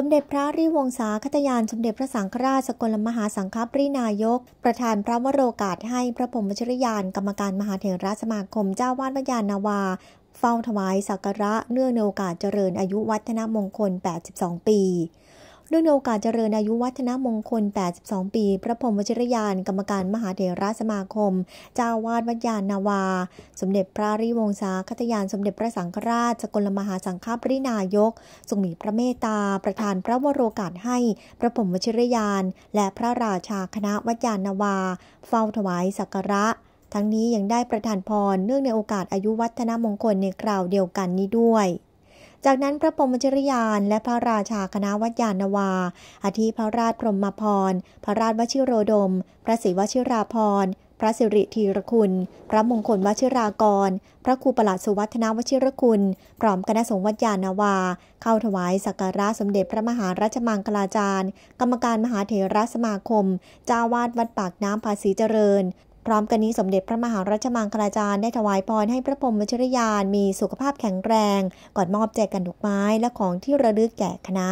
สมเด็จพระริวงศาคตยาน สมเด็จพระสังฆราชสกลมหาสังฆปรินายก ประธานพระวโรกาสให้พระพรหมชริยาน กรรมการมหาเถรสมาคมเจ้าวาดวิญานาวา เฝ้าถวายสักการะเนื่องในโอกาสเจริญอายุวัฒนมงคล 82 ปี เนื่องในโอกาสเจริญอายุวัฒนมงคล 82 ปี พระพรหมวชิรยาน กรรมการมหาเถรสมาคม เจ้าวาดวัดยานนาวา สมเด็จพระริวงศาคตยาน สมเด็จพระสังฆราช สกลมหาสังฆปรินายกทรงมีพระเมตตา ประทานพระวโรกาสให้ พระพรหมวชิรยาน และพระราชาคณะวัดยานนาวา เฝ้าถวายสักการะทั้งนี้ยังได้ประทานพรเนื่องในโอกาสอายุวัฒนมงคลในคราวเดียวกันนี้ด้วย จากนั้นพระพรหมจริยานและพระราชาคณะวัดยานวาอาทิพระราชพรหมพร พระราชวชิโรดม พระศรีวชิราพรพระสิริธีรคุณ พระมงคลวชิรากร พระครูประหลัดสุวัฒนวชิรคุณ พร้อมคณะสงฆ์วัดยานาวา เข้าถวายสักการะสมเด็จพระมหาราชมังคลาจารย์ กรรมการมหาเถรสมาคม เจ้าวาดวัดปากน้ำภาษีเจริญ พร้อมกันนี้สมเด็จพระมหารัชมังคลาจารย์ได้ถวายพรให้พระพรหมวชรยานมีสุขภาพแข็งแรง ก่อนมอบแจกันดอกไม้และของที่ระลึกแก่คณะ